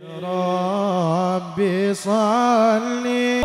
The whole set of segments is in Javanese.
ربي صلي.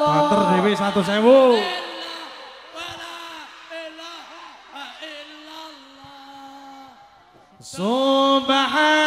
Banter satu 100000. Subhanallah.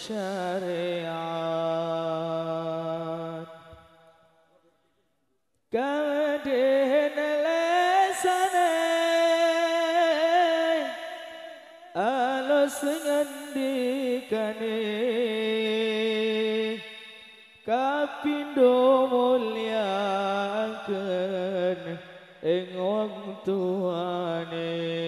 syariat. Kadhen lesane alus ngendikane. Kapindo mulia ing wong tuane.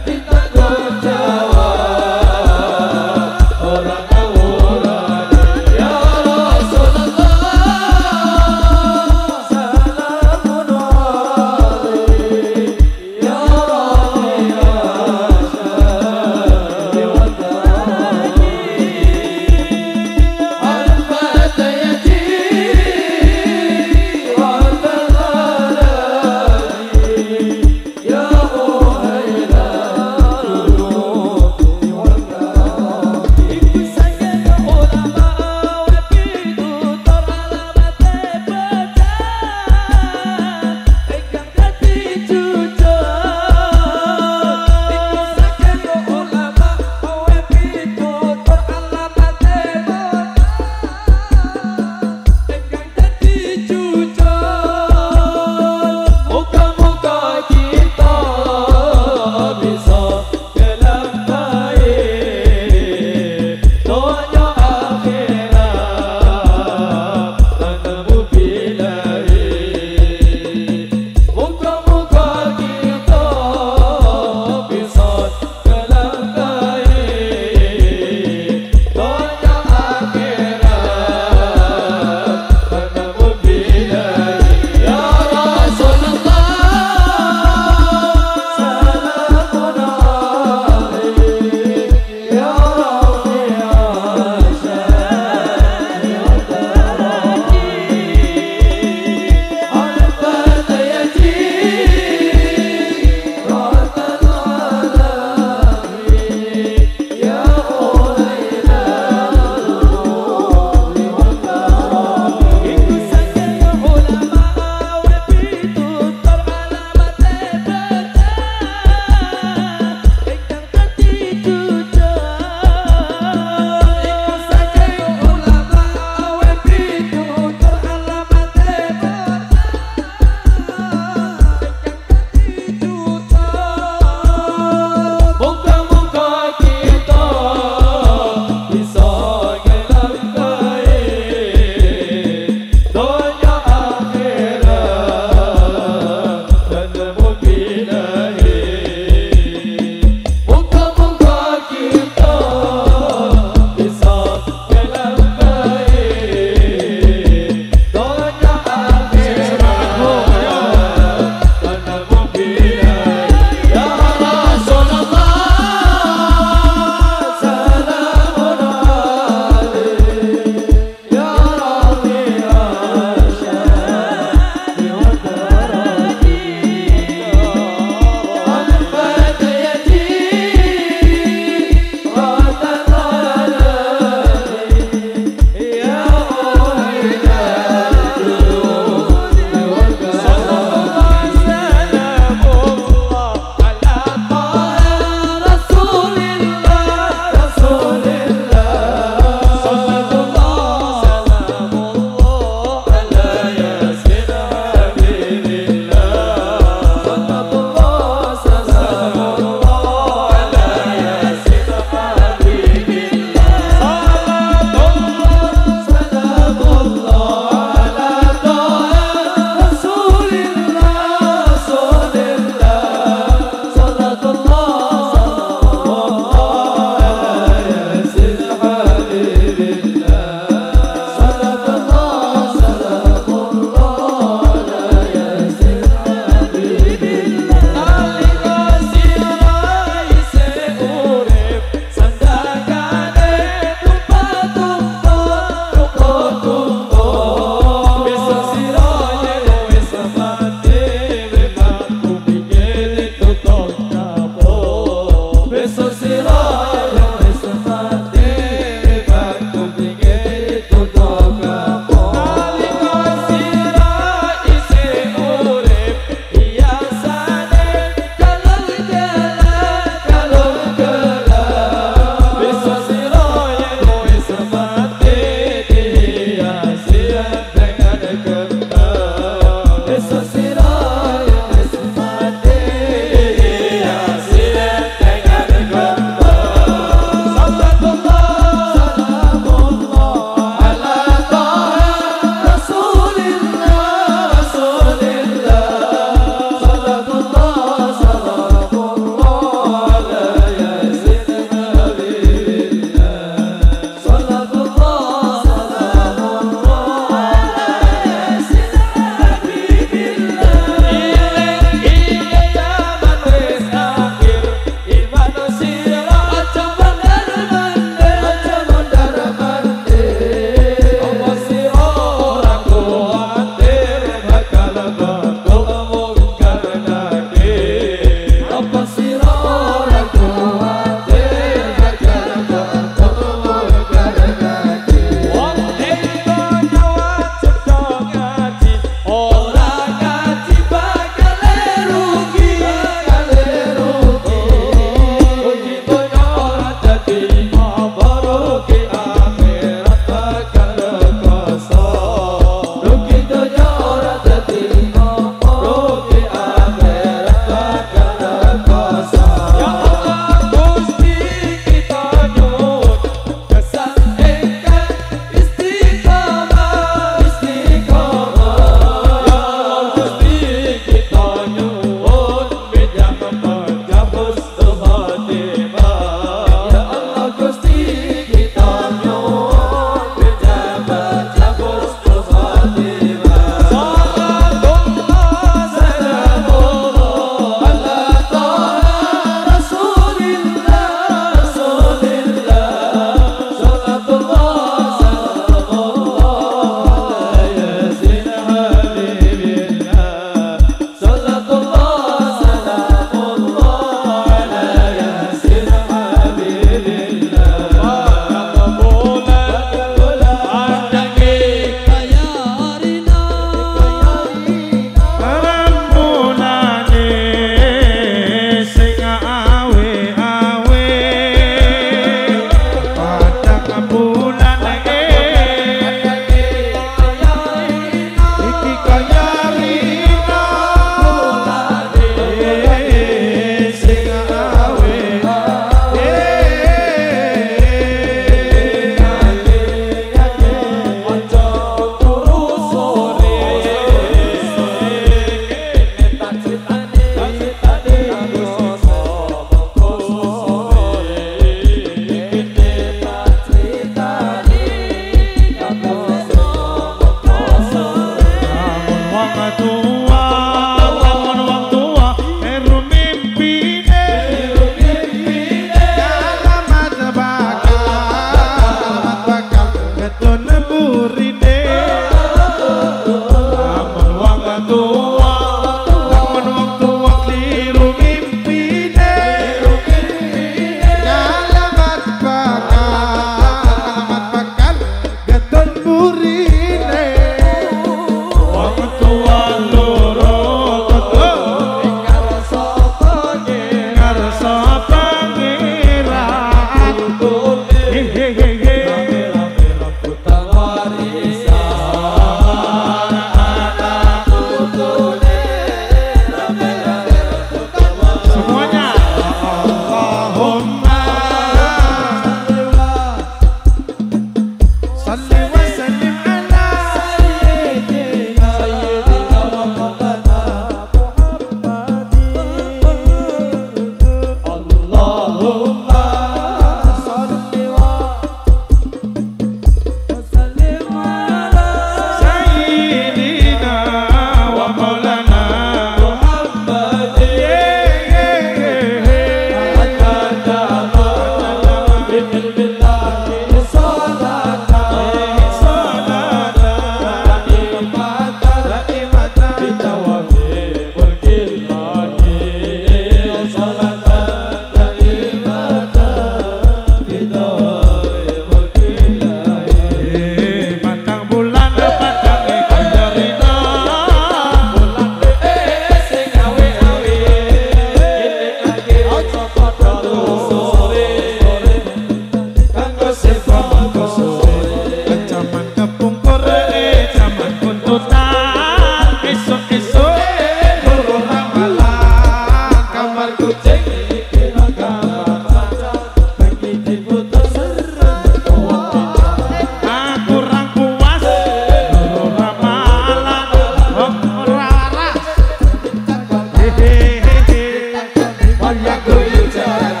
that good you tell.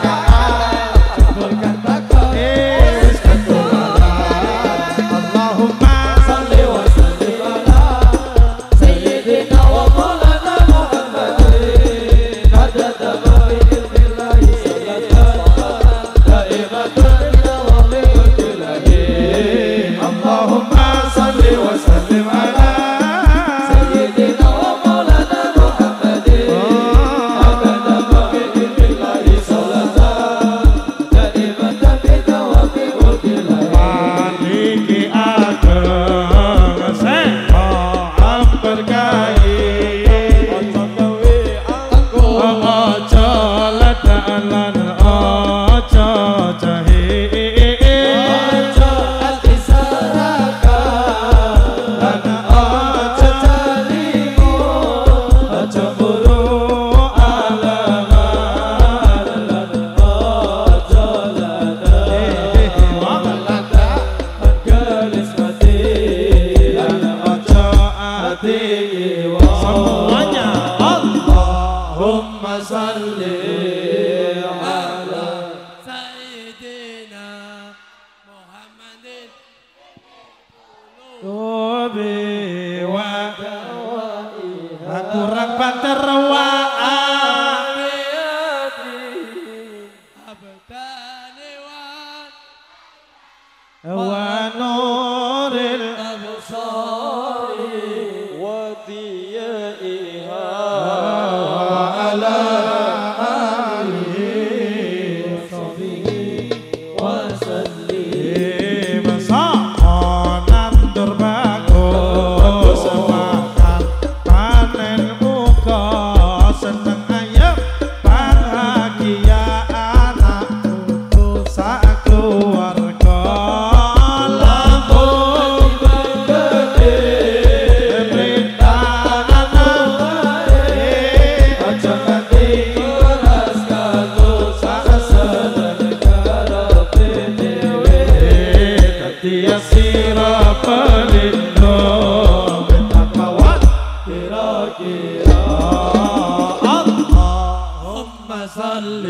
اللهم صل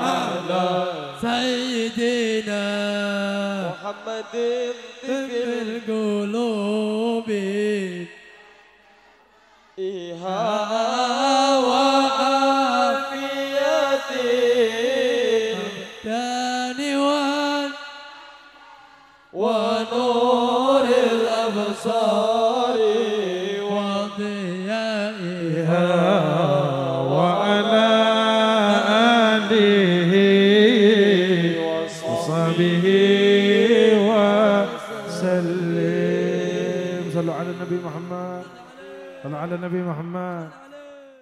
على سيدنا محمد في على النبي محمد.